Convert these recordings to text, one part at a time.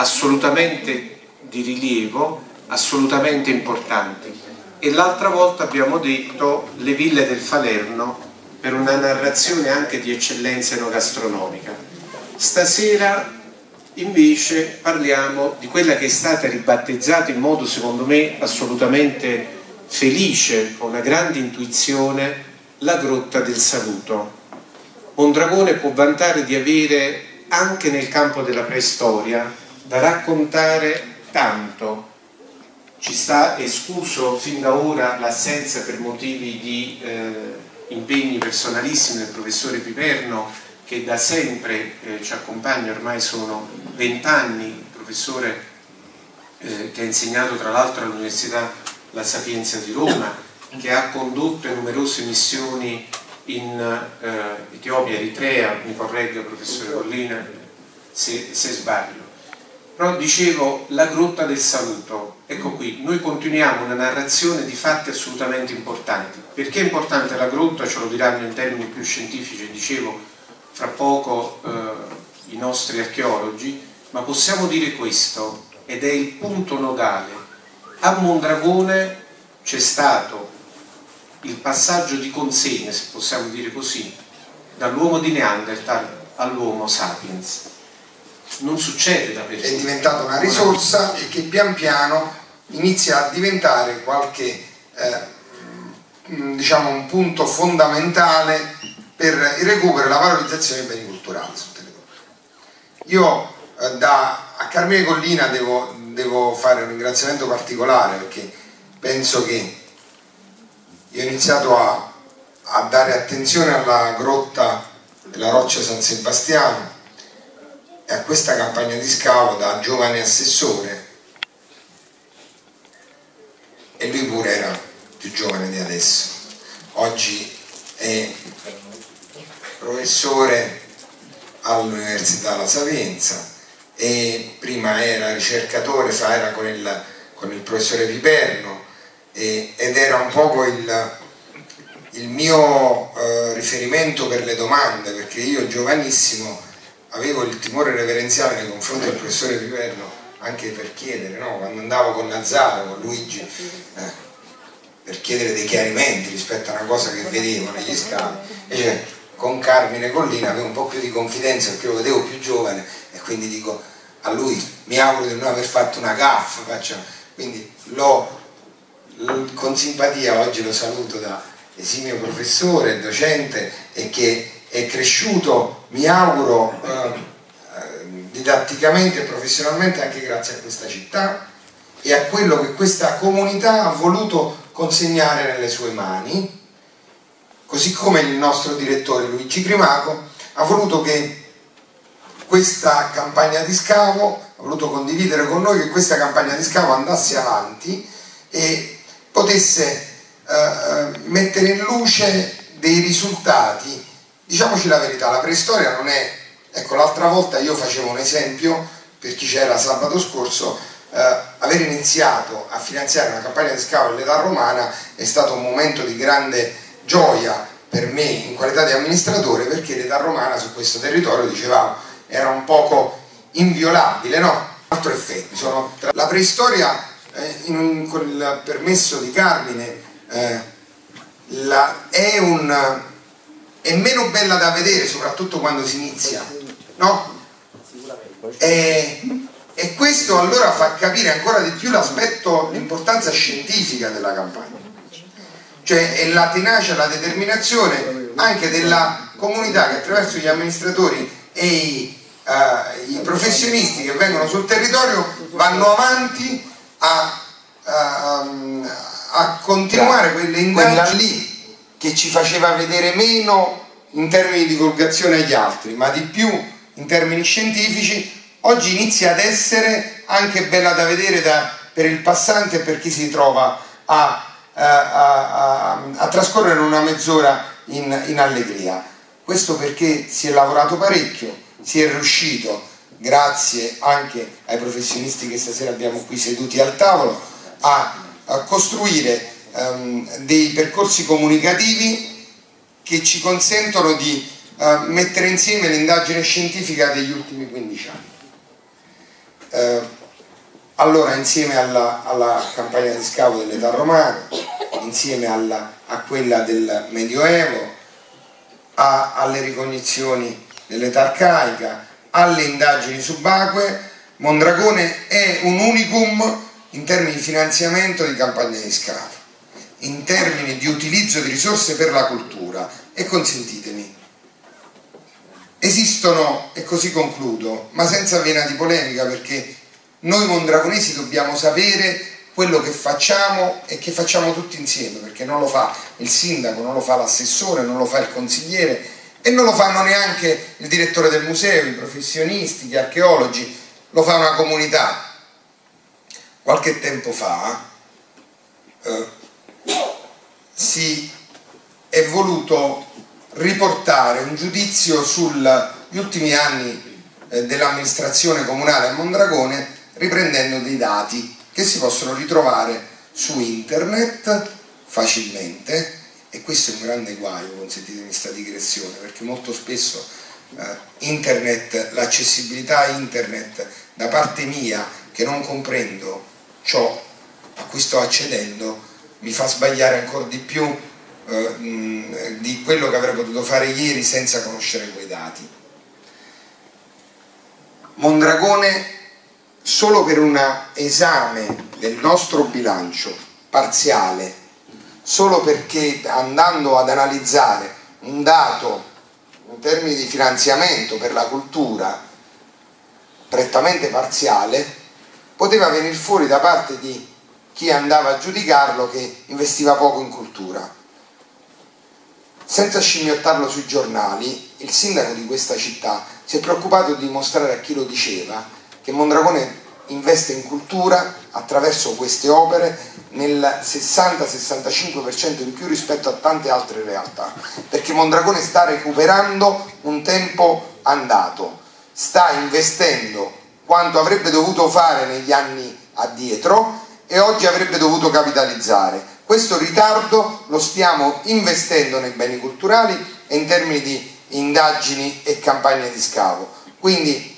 assolutamente di rilievo, assolutamente importanti. E l'altra volta abbiamo detto le ville del Falerno per una narrazione anche di eccellenza enogastronomica. Stasera invece parliamo di quella che è stata ribattezzata in modo secondo me assolutamente felice, con una grande intuizione, la grotta del saluto. Mondragone può vantare di avere anche nel campo della preistoria da raccontare tanto. Ci sta escluso fin da ora l'assenza per motivi di eh, impegni personalissimi del professore Piperno che da sempre eh, ci accompagna, ormai sono vent'anni, professore eh, che ha insegnato tra l'altro all'Università La Sapienza di Roma, che ha condotto numerose missioni in eh, Etiopia, Eritrea, mi corregga professore Collina se, se sbaglio. Però dicevo la grotta del saluto, ecco qui, noi continuiamo una narrazione di fatti assolutamente importanti. Perché è importante la grotta? Ce lo diranno in termini più scientifici, dicevo fra poco eh, i nostri archeologi, ma possiamo dire questo, ed è il punto nodale. A Mondragone c'è stato il passaggio di consegna, se possiamo dire così, dall'uomo di Neanderthal all'uomo sapiens. Non succede da per È diventata una risorsa e che pian piano inizia a diventare qualche, eh, diciamo, un punto fondamentale per il recupero e la valorizzazione dei beni culturali sul territorio. Io eh, da, a Carmine Collina devo, devo fare un ringraziamento particolare perché penso che io ho iniziato a, a dare attenzione alla grotta della Roccia San Sebastiano a questa campagna di scavo da giovane assessore e lui pure era più giovane di adesso. Oggi è professore all'Università La Sapienza e prima era ricercatore, era con il, con il professore Piperno e, ed era un poco il, il mio eh, riferimento per le domande perché io giovanissimo avevo il timore reverenziale nei confronti del professore Piverno anche per chiedere, no? quando andavo con Nazzaro, con Luigi eh, per chiedere dei chiarimenti rispetto a una cosa che vedevo negli scavi invece con Carmine Collina avevo un po' più di confidenza perché lo vedevo più giovane e quindi dico a lui mi auguro di non aver fatto una gaffa quindi l'ho con simpatia oggi lo saluto da esimio professore, docente e che è cresciuto, mi auguro, eh, didatticamente e professionalmente anche grazie a questa città e a quello che questa comunità ha voluto consegnare nelle sue mani, così come il nostro direttore Luigi Grimaco ha voluto che questa campagna di scavo, ha voluto condividere con noi che questa campagna di scavo andasse avanti e potesse eh, eh, mettere in luce dei risultati. Diciamoci la verità, la preistoria non è... Ecco, l'altra volta io facevo un esempio, per chi c'era sabato scorso, eh, aver iniziato a finanziare una campagna di scavo all'età romana è stato un momento di grande gioia per me in qualità di amministratore perché l'età romana su questo territorio, dicevamo, era un poco inviolabile, no? Altro effetto, sono... la preistoria eh, un, con il permesso di Carmine eh, la, è, un, è, meno bella da vedere soprattutto quando si inizia no? E, e questo allora fa capire ancora di più l'aspetto l'importanza scientifica della campagna. Cioè è la tenacia, la determinazione anche della comunità che attraverso gli amministratori e i, uh, i professionisti che vengono sul territorio vanno avanti a, a, a continuare quelle indagini lì che ci faceva vedere meno in termini di divulgazione agli altri, ma di più in termini scientifici, oggi inizia ad essere anche bella da vedere da, per il passante e per chi si trova a, a, a trascorrere una mezz'ora in, in allegria. Questo perché si è lavorato parecchio, si è riuscito grazie anche ai professionisti che stasera abbiamo qui seduti al tavolo, a, a costruire um, dei percorsi comunicativi che ci consentono di uh, mettere insieme l'indagine scientifica degli ultimi 15 anni. Eh, allora insieme alla, alla, campagna di scavo dell'età romana, insieme alla, a quella del Medioevo, a, alle ricognizioni dell'età arcaica, alle indagini subacquee, Mondragone è un unicum in termini di finanziamento di campagne di scavo, in termini di utilizzo di risorse per la cultura e consentitemi, esistono, e così concludo, ma senza vena di polemica perché noi mondragonesi dobbiamo sapere quello che facciamo e che facciamo tutti insieme, perché non lo fa il sindaco, non lo fa l'assessore, non lo fa il consigliere e non lo fanno neanche il direttore del museo, i professionisti, gli archeologi, lo fa una comunità. Qualche tempo fa eh, si è voluto riportare un giudizio sugli ultimi anni eh, dell'amministrazione comunale a Mondragone riprendendo dei dati che si possono ritrovare su internet facilmente. E questo è un grande guaio, consentitemi questa digressione, perché molto spesso eh, internet, l'accessibilità a internet da parte mia che non comprendo ciò a cui sto accedendo mi fa sbagliare ancora di più eh, di quello che avrei potuto fare ieri senza conoscere quei dati. Mondragone solo per un esame del nostro bilancio parziale, solo perché andando ad analizzare un dato in termini di finanziamento per la cultura prettamente parziale, poteva venire fuori da parte di chi andava a giudicarlo che investiva poco in cultura. Senza scimmiottarlo sui giornali, il sindaco di questa città si è preoccupato di dimostrare a chi lo diceva che Mondragone investe in cultura attraverso queste opere nel 60-65% in più rispetto a tante altre realtà, perché Mondragone sta recuperando un tempo andato, sta investendo quanto avrebbe dovuto fare negli anni addietro e oggi avrebbe dovuto capitalizzare. Questo ritardo lo stiamo investendo nei beni culturali e in termini di indagini e campagne di scavo. Quindi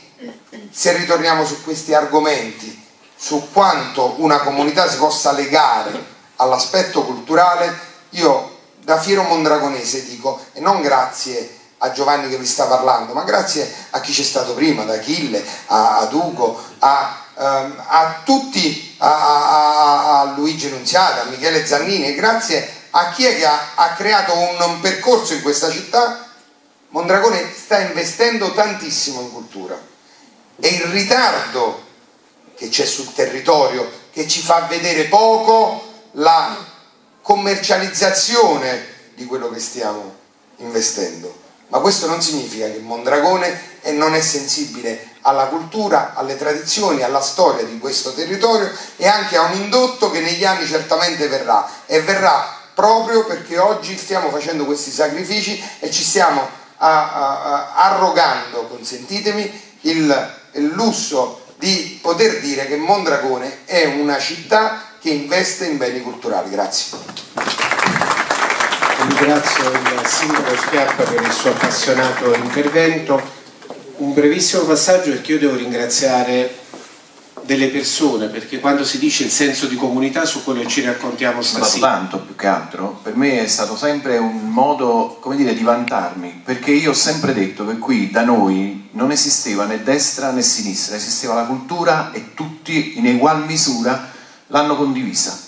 se ritorniamo su questi argomenti, su quanto una comunità si possa legare all'aspetto culturale, io da fiero mondragonese dico, e non grazie a Giovanni che vi sta parlando, ma grazie a chi c'è stato prima, da Achille, a, ad Ugo, a, um, a tutti, a, a, Luigi Nunziata, a Michele Zannini, e grazie a chi è che ha, ha creato un, un percorso in questa città, Mondragone sta investendo tantissimo in cultura. E il ritardo che c'è sul territorio che ci fa vedere poco la commercializzazione di quello che stiamo investendo. Ma questo non significa che Mondragone non è sensibile alla cultura, alle tradizioni, alla storia di questo territorio e anche a un indotto che negli anni certamente verrà e verrà proprio perché oggi stiamo facendo questi sacrifici e ci stiamo a, a, a, arrogando, consentitemi, il il lusso di poter dire che Mondragone è una città che investe in beni culturali. Grazie. Ringrazio il sindaco Schiappa per il suo appassionato intervento. Un brevissimo passaggio perché io devo ringraziare delle persone, perché quando si dice il senso di comunità su quello che ci raccontiamo stasera. Ma tanto più che altro, per me è stato sempre un modo, come dire, di vantarmi, perché io ho sempre detto che qui da noi non esisteva né destra né sinistra, esisteva la cultura e tutti in egual misura l'hanno condivisa.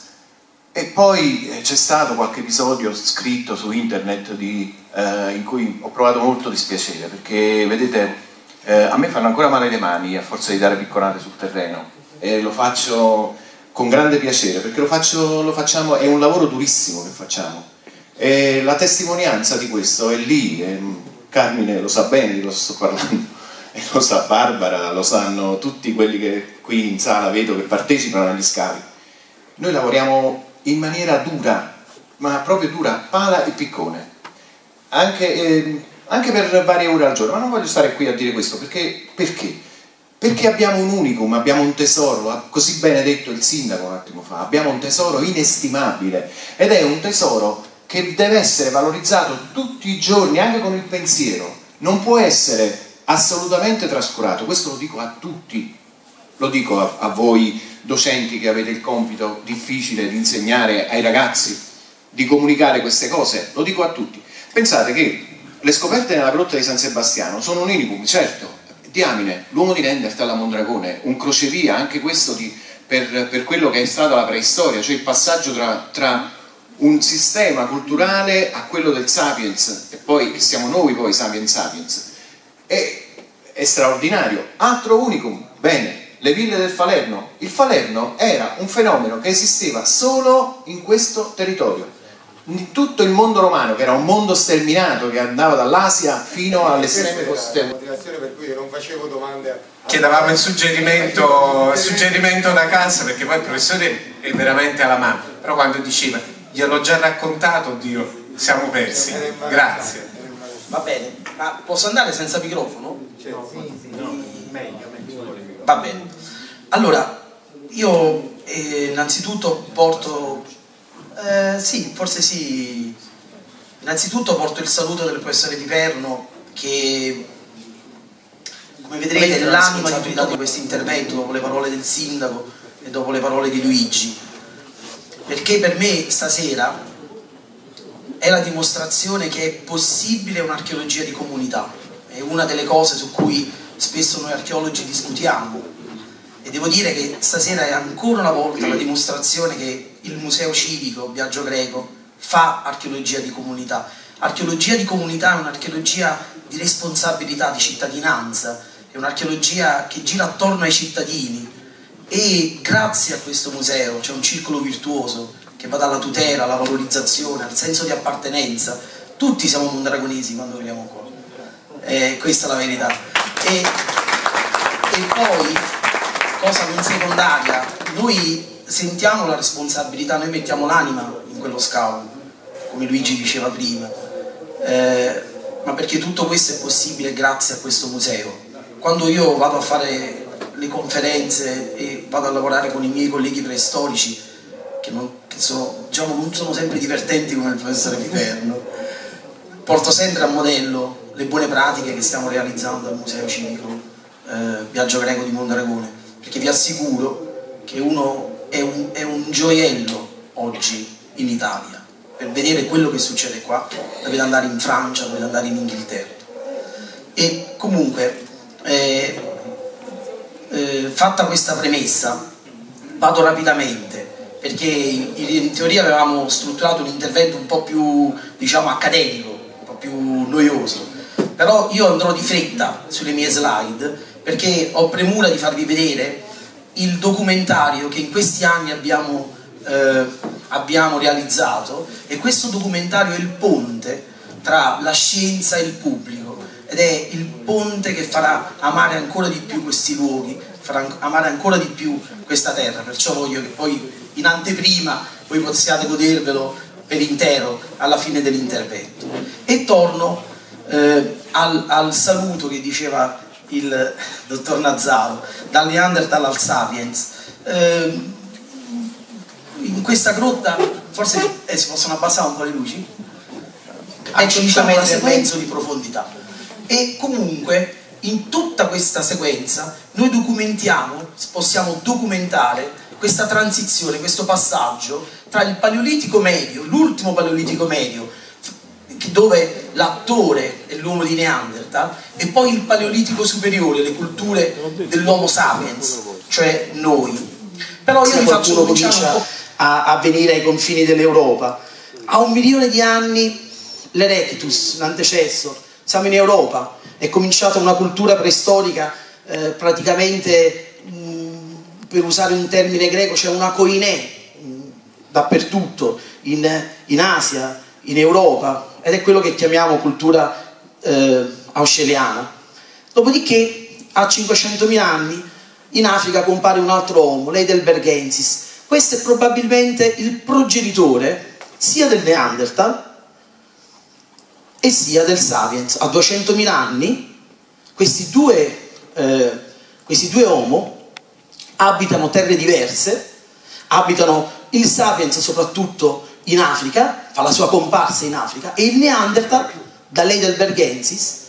E poi eh, c'è stato qualche episodio scritto su internet di, eh, in cui ho provato molto dispiacere, perché vedete eh, a me fanno ancora male le mani a forza di dare piccolate sul terreno e lo faccio con grande piacere perché lo, faccio, lo facciamo, è un lavoro durissimo che facciamo e la testimonianza di questo è lì, e Carmine lo sa bene di cosa sto parlando e lo sa Barbara, lo sanno tutti quelli che qui in sala vedo che partecipano agli scavi. Noi lavoriamo in maniera dura, ma proprio dura, pala e piccone. Anche, eh, anche per varie ore al giorno, ma non voglio stare qui a dire questo, perché, perché? Perché abbiamo un unicum, abbiamo un tesoro, ha così bene detto il sindaco un attimo fa, abbiamo un tesoro inestimabile ed è un tesoro che deve essere valorizzato tutti i giorni, anche con il pensiero, non può essere assolutamente trascurato, questo lo dico a tutti, lo dico a, a voi docenti che avete il compito difficile di insegnare ai ragazzi, di comunicare queste cose, lo dico a tutti. Pensate che le scoperte nella grotta di San Sebastiano sono un unicum, certo, diamine, l'uomo di Neanderthal a Mondragone, un crocevia, anche questo di, per, per, quello che è stata la preistoria, cioè il passaggio tra, tra un sistema culturale a quello del sapiens, e poi che siamo noi poi sapiens sapiens, è, è straordinario. Altro unicum, bene, le ville del Falerno. Il Falerno era un fenomeno che esisteva solo in questo territorio. Tutto il mondo romano, che era un mondo sterminato, che andava dall'Asia fino all'estreme coste. motivazione per cui non facevo domande a... Chiedevamo il suggerimento, il suggerimento da casa, perché poi il professore è veramente alla mano, però quando diceva gliel'ho già raccontato, Dio, siamo persi. Grazie. Va bene, ma posso andare senza microfono? No, meglio, meglio. Va bene. Allora, io eh, innanzitutto porto, eh, sì, forse sì, innanzitutto porto il saluto del professore Di Perno che, come vedrete, è l'anima di tutto questo intervento dopo le parole del sindaco e dopo le parole di Luigi, perché per me stasera è la dimostrazione che è possibile un'archeologia di comunità, è una delle cose su cui spesso noi archeologi discutiamo. E devo dire che stasera è ancora una volta la dimostrazione che il Museo Civico Biagio Greco fa archeologia di comunità. Archeologia di comunità è un'archeologia di responsabilità, di cittadinanza, è un'archeologia che gira attorno ai cittadini e grazie a questo museo c'è un circolo virtuoso che va dalla tutela alla valorizzazione, al senso di appartenenza. Tutti siamo mondragonesi quando veniamo qua, eh, questa è la verità. E, e poi cosa non secondaria, noi sentiamo la responsabilità, noi mettiamo l'anima in quello scout, come Luigi diceva prima, eh, ma perché tutto questo è possibile grazie a questo museo. Quando io vado a fare le conferenze e vado a lavorare con i miei colleghi preistorici, che, non, che sono, diciamo, non sono sempre divertenti come il professore Piperno, porto sempre a modello le buone pratiche che stiamo realizzando al Museo Civico eh, Viaggio Greco di Mondragone perché vi assicuro che uno è un, è un gioiello oggi in Italia. Per vedere quello che succede qua dovete andare in Francia, dovete andare in Inghilterra. E comunque eh, eh, fatta questa premessa vado rapidamente perché in teoria avevamo strutturato un intervento un po' più diciamo accademico un po' più noioso. Però io andrò di fretta sulle mie slide perché ho premura di farvi vedere il documentario che in questi anni abbiamo, eh, abbiamo realizzato e questo documentario è il ponte tra la scienza e il pubblico ed è il ponte che farà amare ancora di più questi luoghi, farà amare ancora di più questa terra, perciò voglio che poi in anteprima voi possiate godervelo per intero alla fine dell'intervento. E torno eh, al, al saluto che diceva il dottor Nazzaro, dal Neanderthal al Sapiens. Eh, in questa grotta, forse eh, si possono abbassare un po' le luci? Ecco, diciamo la sequenza di profondità. E comunque in tutta questa sequenza noi documentiamo, possiamo documentare questa transizione, questo passaggio tra il paleolitico medio, l'ultimo paleolitico medio, dove l'attore è l'uomo di Neanderthal e poi il paleolitico superiore, le culture dell'Homo sapiens, cioè noi. Però io vi faccio comincia a, a venire ai confini dell'Europa. A un milione di anni l'Erectus, l'antecessor, siamo in Europa, è cominciata una cultura preistorica eh, praticamente, mh, per usare un termine greco, c'è una coinè mh, dappertutto, in, in Asia, in Europa, ed è quello che chiamiamo cultura eh, ausceliana. Dopodiché, a 500.000 anni, in Africa compare un altro uomo, l'Eidelbergensis. Questo è probabilmente il progenitore sia del Neanderthal e sia del Sapiens. A 200.000 anni questi due, eh, questi due Homo abitano terre diverse, abitano il Sapiens soprattutto in Africa, fa la sua comparsa in Africa, e il Neanderthal, da lei del Bergensis,